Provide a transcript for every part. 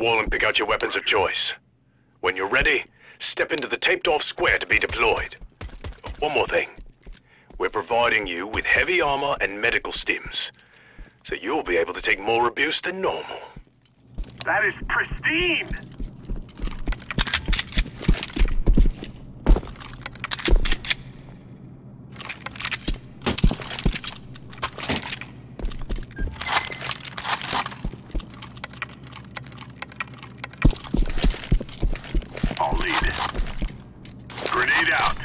wall and pick out your weapons of choice. When you're ready, step into the taped-off square to be deployed. One more thing. We're providing you with heavy armor and medical stims, so you'll be able to take more abuse than normal. That is pristine! I'll lead. Grenade out.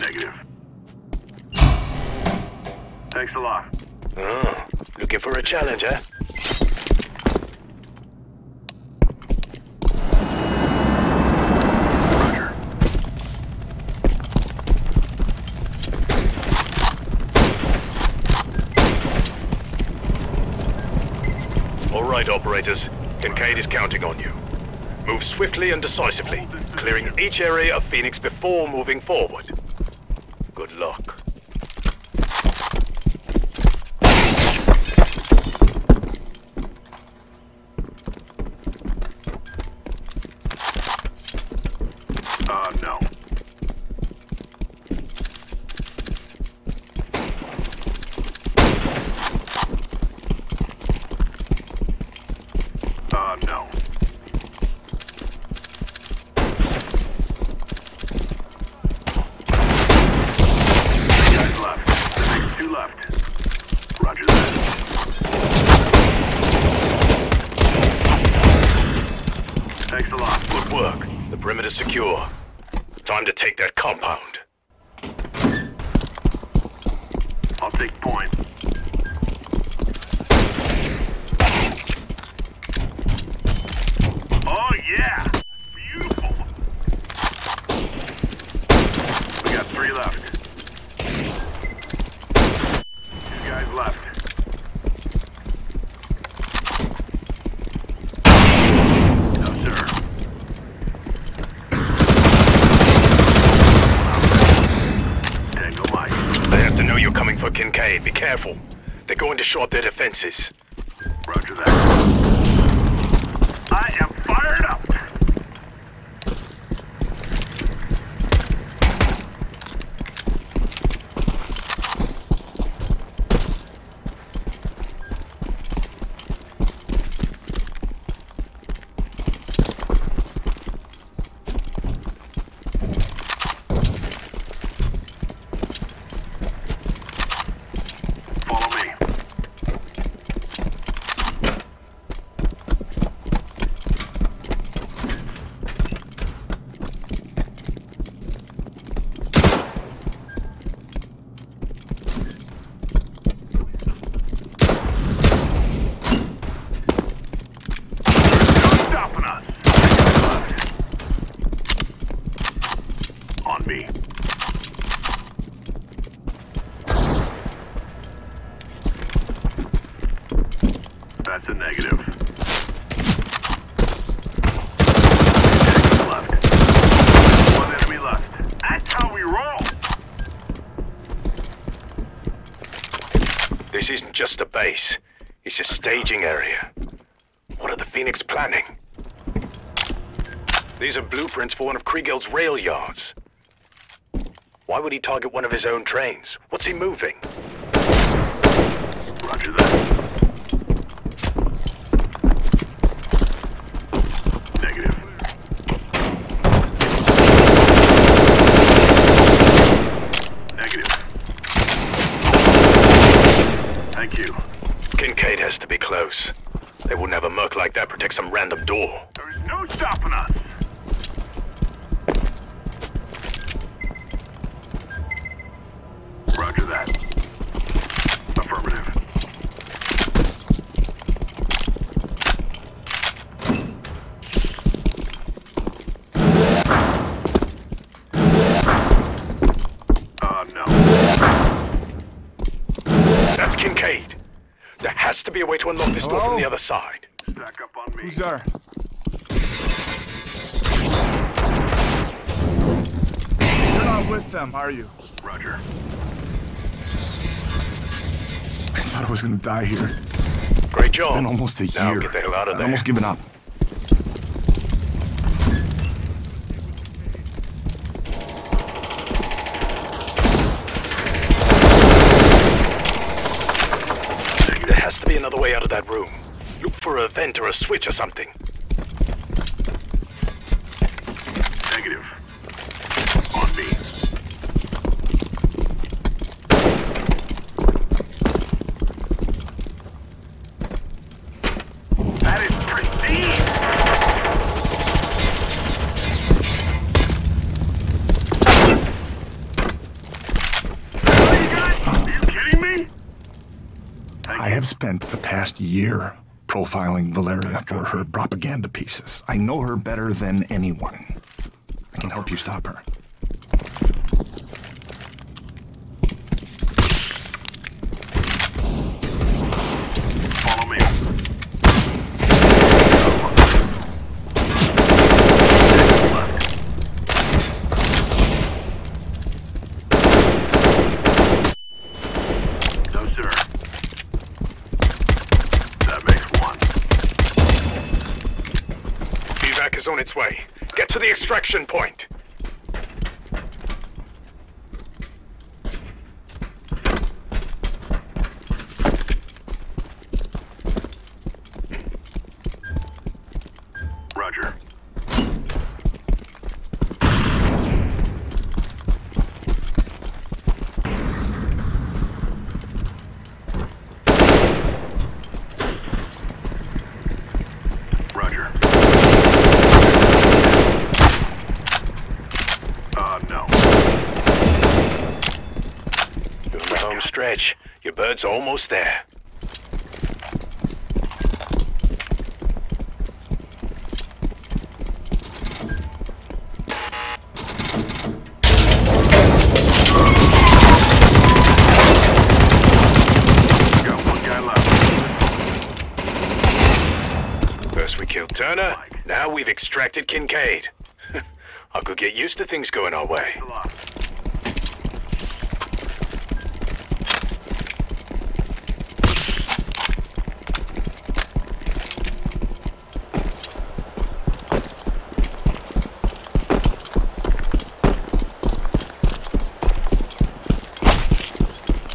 Negative. Thanks a lot. Oh, looking for a challenge, huh? All right, operators. Kincaide is counting on you. Move swiftly and decisively, clearing each area of Phoenix before moving forward. Good luck. Uh, no. Uh, no. Three guys left. The next two left. Roger that. Thanks a lot. Good work. The perimeter's secure. Time to take that compound. I'll take point. Coming for Kincaide. Be careful. They're going to short their defenses. Roger that. I am fired up. Follow me. There's no stopping us. On me. That's a negative. Enemy left. One enemy left. That's how we roll. This isn't just a base. It's a staging area. What are the Phoenix planning? These are blueprints for one of Kriegel's rail yards. Why would he target one of his own trains? What's he moving? Roger that. Kincaide has to be close. They have a merc like that protect some random door. There is no stopping us. Roger that. way to unlock this door from the other side. Stack up on me. Who's there? You're not with them, are you? Roger. I thought I was gonna die here. Great job. It's been almost a now year. Get the hell out of I almost given up. Another way out of that room. Look for a vent or a switch or something. Spent the past year profiling Valeria for her propaganda pieces. I know her better than anyone. I can help you stop her. Follow me. No, sir. That makes one. Evac is on its way. Get to the extraction point. Roger. Roger. Uh, no. You're in the home stretch. Your bird's almost there. Turner, now we've extracted Kincaide. I could get used to things going our way. A lot.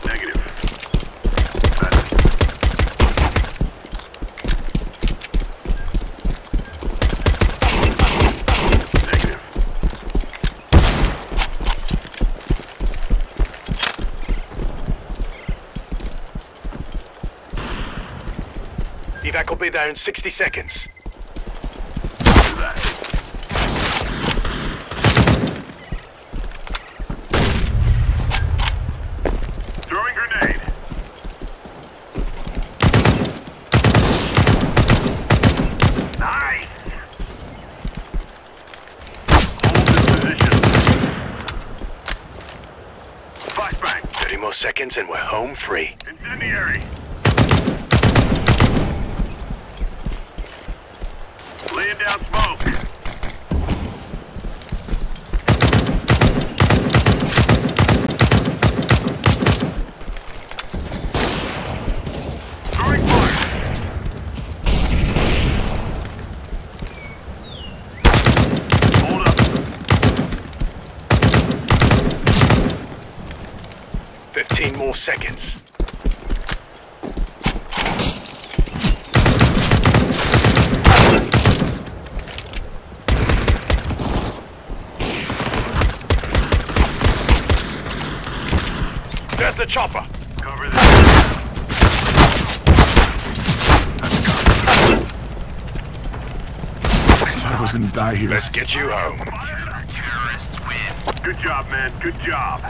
Negative. That's Negative. Evac will be there in 60 seconds. Throwing grenade. Nice. Hold this position. Flashbang. 30 more seconds and we're home free. Incendiary. Laying down smoke. 15 more seconds. The chopper. Cover this. I thought I was gonna die here. Let's get you home. Good job, man. Good job.